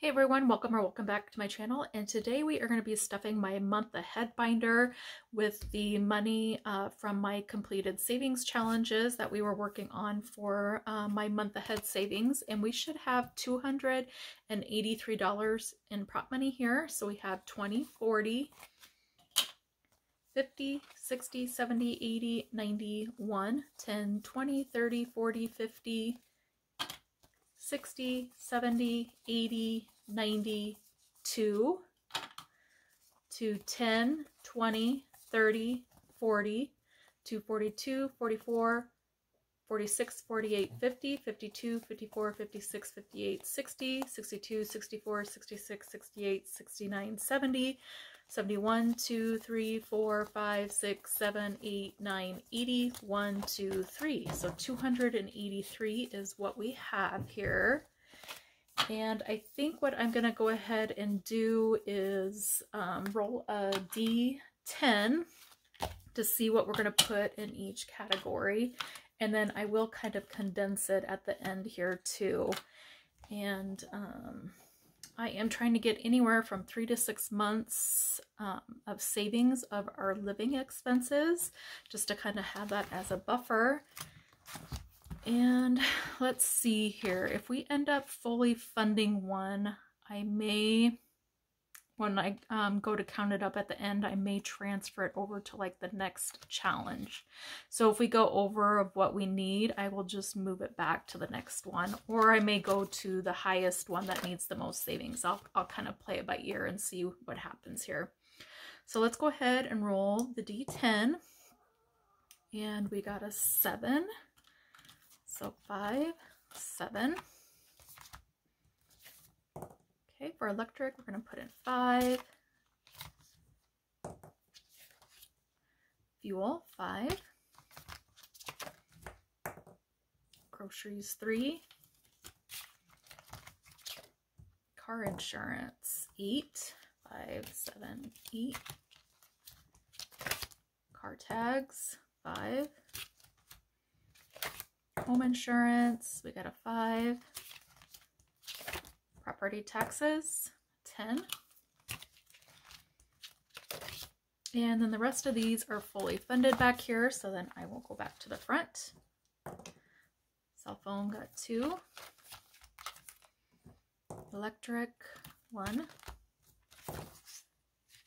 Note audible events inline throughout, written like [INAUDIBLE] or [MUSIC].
Hey everyone, welcome or welcome back to my channel and today we are going to be stuffing my month ahead binder with the money uh, from my completed savings challenges that we were working on for uh, my month ahead savings and we should have $283 in prop money here. So we have 20, 40, 50, 60, 70, 80, 90, 1, 10, 20, 30, 40, 50, 60, 70, 80, 92 to 10, 20, 30, 40 to 42, 44, 46, 48, 50, 52, 54, 56, 58, 60, 62, 64, 66, 68, 69, 70, 71, 2, 3, 4, 5, 6, 7, 8, 9, 80, 1, 2, 3. So 283 is what we have here. And I think what I'm going to go ahead and do is um, roll a D10 to see what we're going to put in each category. And then I will kind of condense it at the end here too. And um, I am trying to get anywhere from three to six months um, of savings of our living expenses, just to kind of have that as a buffer. And [SIGHS] let's see here, if we end up fully funding one, I may, when I um, go to count it up at the end, I may transfer it over to like the next challenge. So if we go over of what we need, I will just move it back to the next one. Or I may go to the highest one that needs the most savings. I'll, I'll kind of play it by ear and see what happens here. So let's go ahead and roll the D10. And we got a 7. So 5, 7. Okay, for electric, we're going to put in 5. Fuel, 5. Groceries, 3. Car insurance, 8. 5, 7, 8. Car tags, 5. Home insurance, we got a 5 property taxes, 10. And then the rest of these are fully funded back here, so then I will go back to the front. Cell phone got two. Electric, one.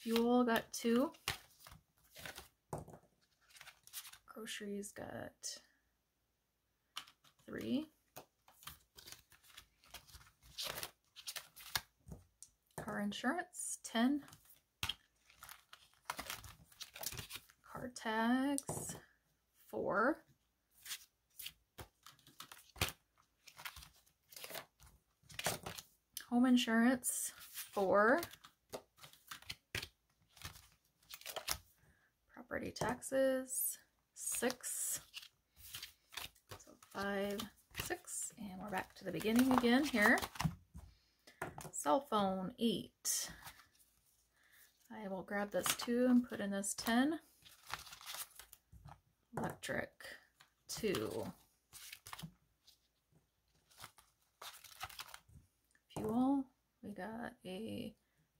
Fuel got two. Groceries got three. Car insurance, 10. Car tags, 4. Home insurance, 4. Property taxes, 6. 5, 6. And we're back to the beginning again here. Cell phone, 8. I will grab this 2 and put in this 10. Electric, 2. Fuel, we got a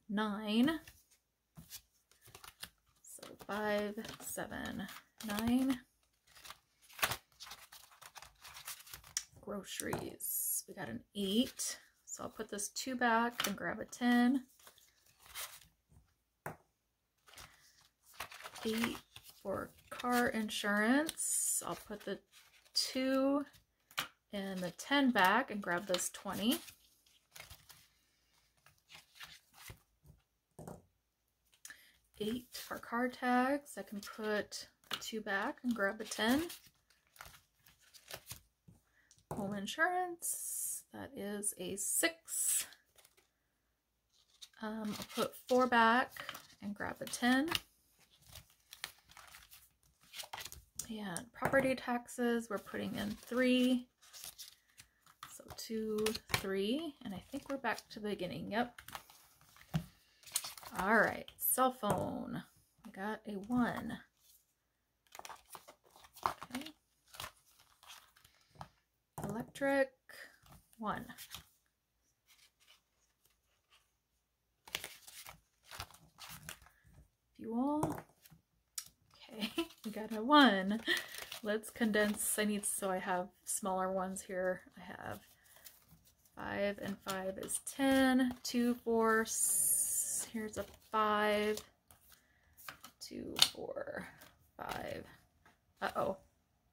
9. So 5, 7, 9. Groceries, we got an 8. So I'll put this two back and grab a 10. Eight for car insurance. I'll put the two and the 10 back and grab this 20. Eight for car tags. I can put two back and grab a 10. Home insurance. That is a six. Um, I'll put four back and grab a 10. And property taxes, we're putting in three. So two, three, and I think we're back to the beginning. Yep. All right, cell phone. I got a one. electric one. Fuel. Okay, [LAUGHS] we got a one. Let's condense. I need, so I have smaller ones here. I have five and five is 10, two, four, here's a five, two, four, five. Uh-oh.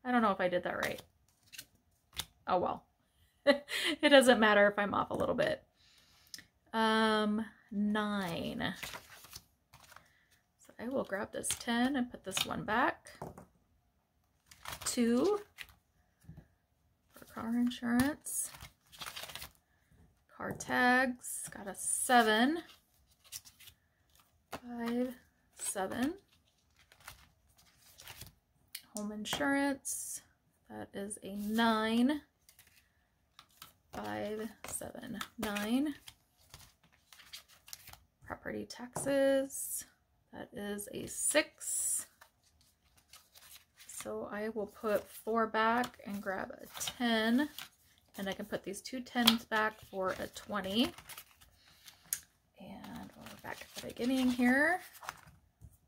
I don't know if I did that right. Oh, well. [LAUGHS] it doesn't matter if I'm off a little bit. Um, nine. So I will grab this 10 and put this one back. Two for car insurance. Car tags, got a seven. Five, seven. Home insurance, that is a nine. Five, seven, nine. Property taxes, that is a six. So I will put four back and grab a 10. And I can put these two 10s back for a 20. And we're back at the beginning here.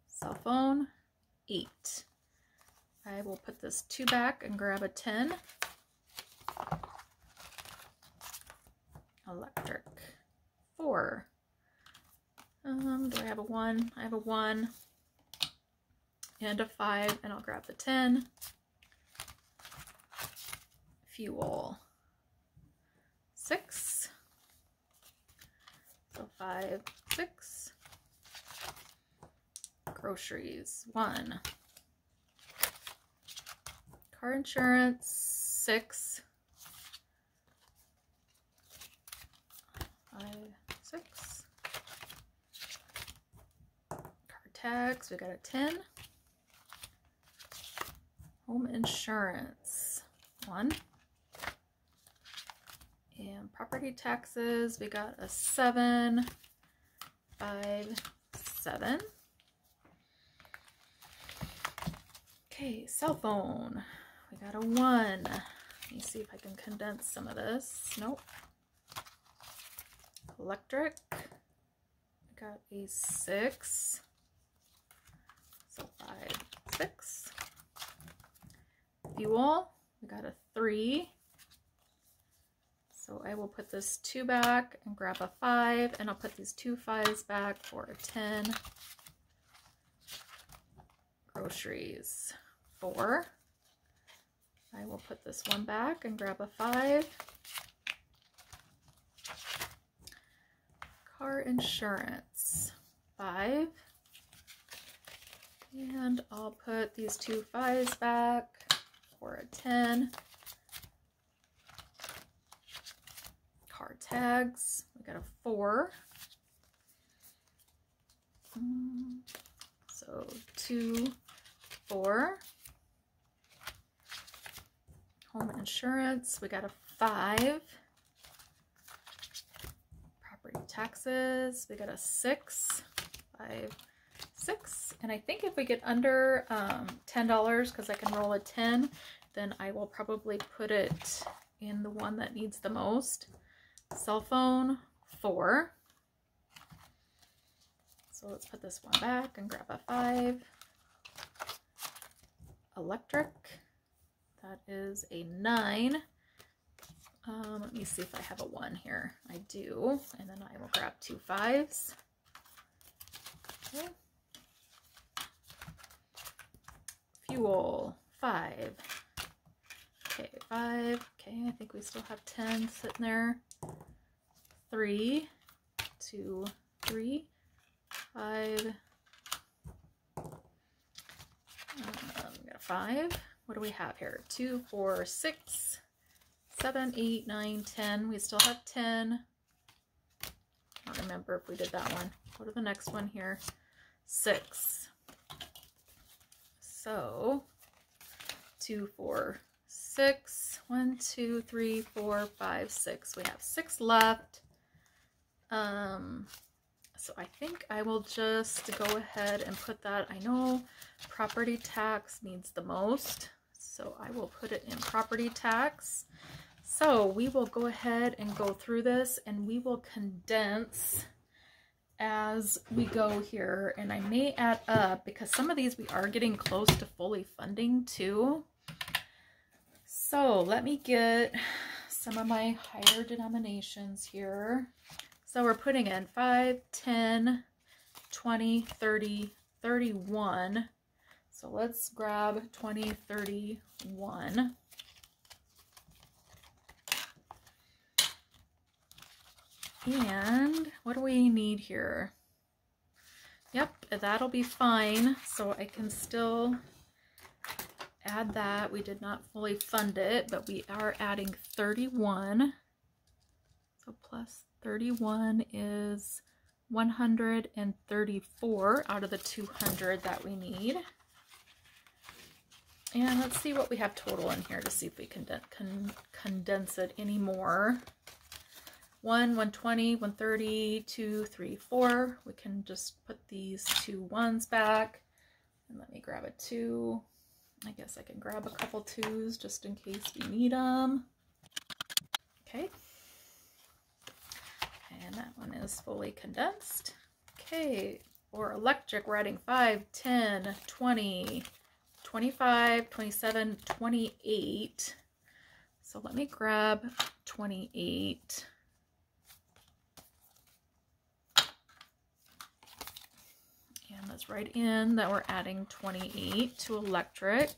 Cell phone, 8. I will put this 2 back and grab a 10. Electric, 4. Um, do I have a 1? I have a 1 and a 5, and I'll grab the 10. Fuel, 6. So 5, 6. Groceries, 1. Car insurance, 6. 5, 6. Car tax, we got a 10. Home insurance, one. And property taxes, we got a seven, five, seven. Okay, cell phone, we got a one. Let me see if I can condense some of this. Nope. Electric, I got a six. So five, six fuel. We got a three. So I will put this two back and grab a five, and I'll put these two fives back for a 10. Groceries, four. I will put this one back and grab a five. Car insurance, five. And I'll put these two fives back for a 10. Car tags, we got a 4. Mm, so 2, 4. Home insurance, we got a 5. Property taxes, we got a six, five, six. and I think if we get under um, $10 because I can roll a 10 then I will probably put it in the one that needs the most. Cell phone 4 so let's put this one back and grab a 5 electric that is a 9 um, let me see if I have a 1 here I do and then I will grab two fives okay fuel, five. Okay, five. Okay, I think we still have 10 sitting there. Three, two, three, five. Um, we got a five. What do we have here? Two, four, six, seven, eight, nine, ten. We still have 10. I don't remember if we did that one. Go to the next one here. Six. So two, four, six. One, two, three, four, five, six. We have six left. Um, so I think I will just go ahead and put that. I know property tax needs the most, so I will put it in property tax. So we will go ahead and go through this and we will condense as we go here and I may add up because some of these we are getting close to fully funding too. So let me get some of my higher denominations here. So we're putting in 5, 10, 20, 30, 31. So let's grab 20, 31. And what do we need here? Yep, that'll be fine. So I can still add that. We did not fully fund it, but we are adding 31. So plus 31 is 134 out of the 200 that we need. And let's see what we have total in here to see if we can con condense it anymore. 1, 120, 130, 2, 3, 4. We can just put these two ones back. And let me grab a 2. I guess I can grab a couple twos just in case we need them. Okay. And that one is fully condensed. Okay, or electric, we're adding 5, 10, 20, 25, 27, 28. So let me grab 28. Write in that we're adding 28 to electric.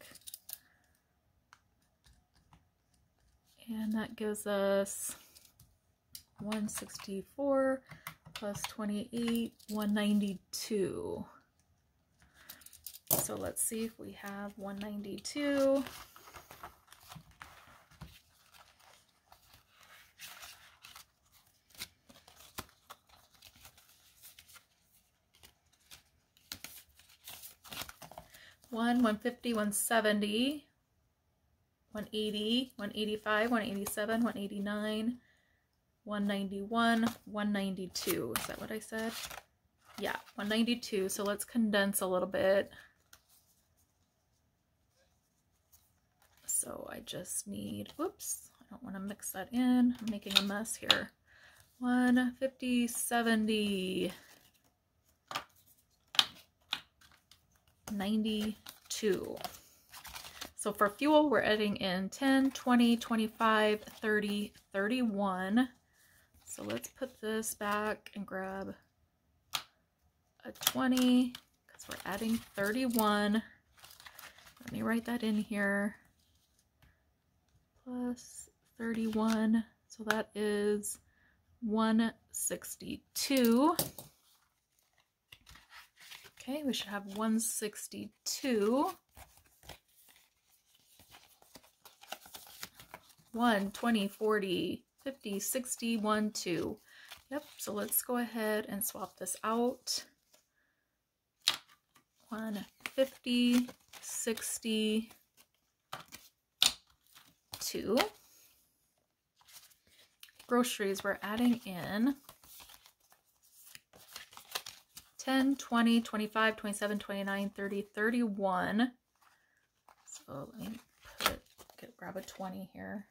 And that gives us 164 plus 28, 192. So let's see if we have 192. 150, 170, 180, 185, 187, 189, 191, 192. Is that what I said? Yeah, 192. So let's condense a little bit. So I just need, whoops, I don't want to mix that in. I'm making a mess here. 150, 70, 92. So for fuel, we're adding in 10, 20, 25, 30, 31. So let's put this back and grab a 20 because we're adding 31. Let me write that in here. Plus 31. So that is 162. Okay, we should have 162. 1, 20, 40, 50, 60, 1, 2. Yep, so let's go ahead and swap this out. 1, 50, 60, 2. Groceries, we're adding in 10, 20, 25, 27, 29, 30, 31. So let me put, get, grab a 20 here.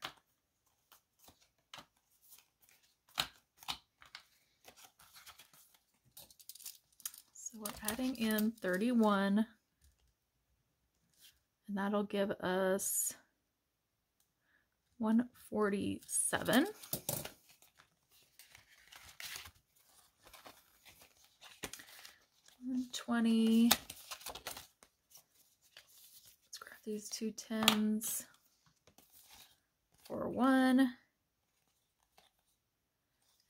So we're adding in 31 and that'll give us 147. Twenty. Let's grab these two tens for one.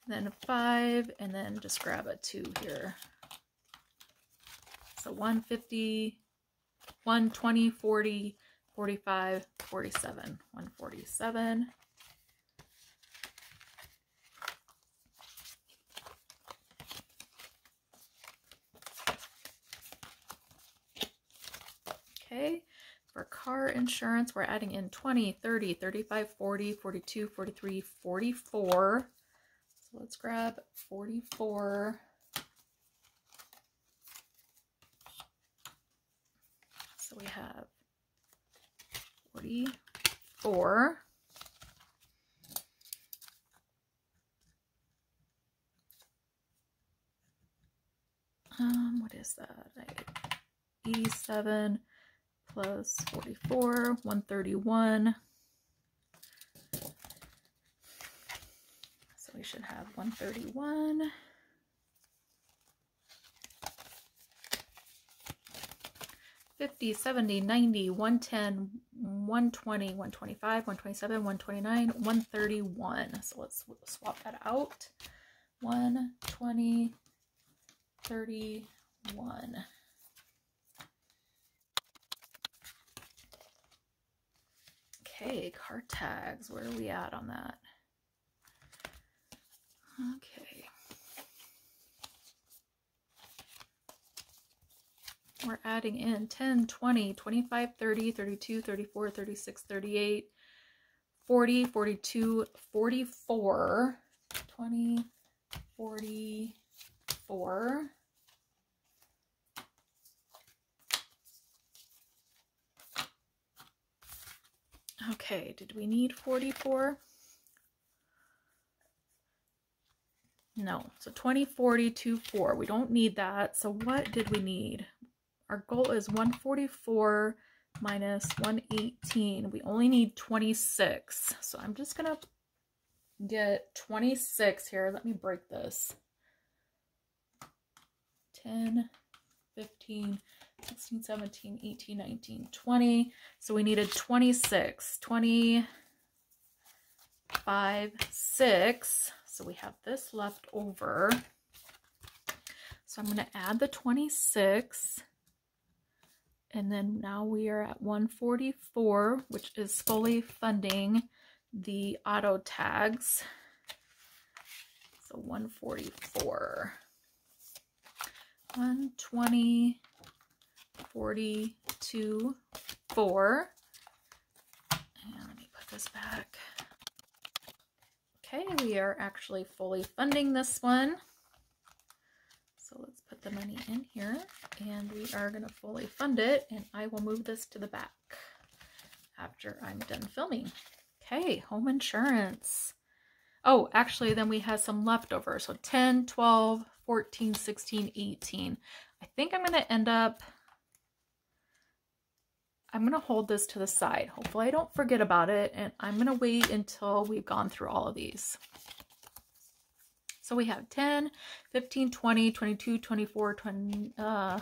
Then a five, and then just grab a two here. So 150, 120, 40, 45, 47, 147. Okay, for car insurance, we're adding in 20, 30, 35, 40, 42, 43, 44. So let's grab 44. So we have 44. Um, what is that? 87 plus 44, 131. So we should have 131. 50, 70, 90, 110, 120, 125, 127, 129, 131. So let's swap that out. 120, 31. Okay, card tags. Where are we at on that? Okay. we're adding in 10, 20, 25, 30, 32, 34, 36, 38, 40, 42, 44, 20, 44. Okay, did we need 44? No, so 20, 40, 2, 4. We don't need that. So what did we need? Our goal is 144 minus 118. We only need 26. So I'm just going to get 26 here. Let me break this. 10, 15, 16, 17, 18, 19, 20. So we needed 26. 25, 6. So we have this left over. So I'm going to add the 26. And then now we are at 144, which is fully funding the auto tags. So 144. 120, 42, 4. And let me put this back. Okay, we are actually fully funding this one. So let's put the money in here and we are going to fully fund it and I will move this to the back after I'm done filming. Okay, home insurance. Oh, actually, then we have some leftover. So 10, 12, 14, 16, 18. I think I'm going to end up, I'm going to hold this to the side. Hopefully I don't forget about it. And I'm going to wait until we've gone through all of these. So we have 10, 15, 20, 22, 24, 20, uh,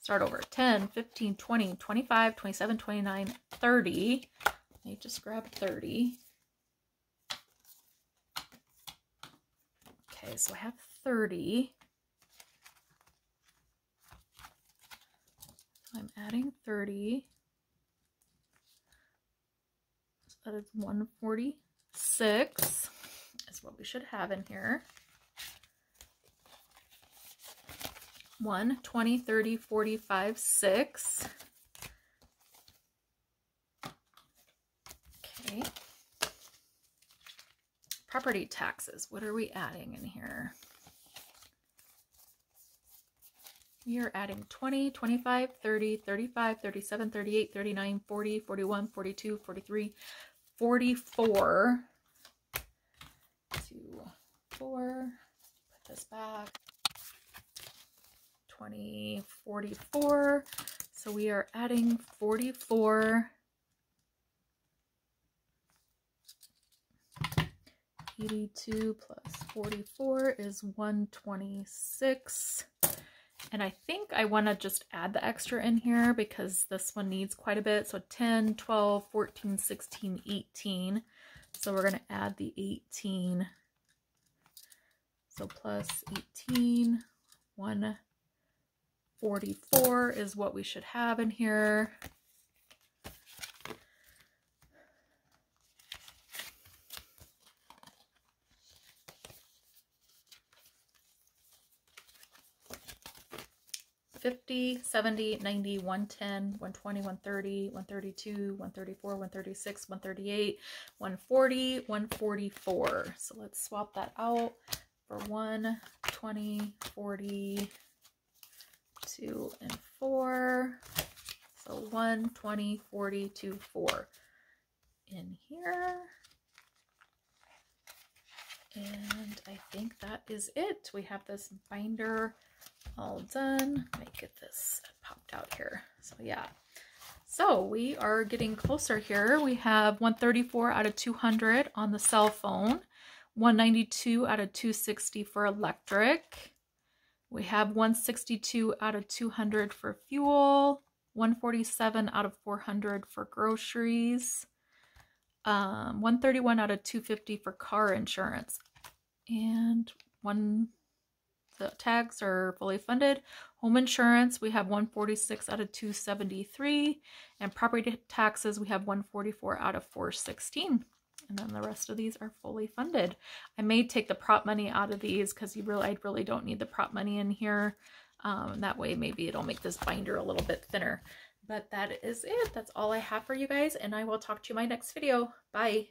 start over. 10, 15, 20, 25, 27, 29, 30. Let me just grab 30. Okay, so I have 30. I'm adding 30. So that is 146 is what we should have in here. 1, 20, 30, 45, 6. Okay. Property taxes. What are we adding in here? We are adding 20, 25, 30, 35, 37, 38, 39, 40, 41, 42, 43, 44, two, four. Put this back. 20, 44. So we are adding 44. 82 plus 44 is 126. And I think I want to just add the extra in here because this one needs quite a bit. So 10, 12, 14, 16, 18. So we're going to add the 18 so plus 18, 144 is what we should have in here. 50, 70, 90, 110, 120, 130, 132, 134, 136, 138, 140, 144. So let's swap that out for 1, 20, 40, 2, and 4. So 1, 20, 40, 2, 4 in here. And I think that is it. We have this binder all done. Let me get this popped out here. So yeah. So we are getting closer here. We have 134 out of 200 on the cell phone, 192 out of 260 for electric. We have 162 out of 200 for fuel, 147 out of 400 for groceries, um, 131 out of 250 for car insurance, and one the tags are fully funded. Home insurance, we have 146 out of 273. And property taxes, we have 144 out of 416. And then the rest of these are fully funded. I may take the prop money out of these because you really, I really don't need the prop money in here. Um, that way maybe it'll make this binder a little bit thinner. But that is it. That's all I have for you guys. And I will talk to you in my next video. Bye.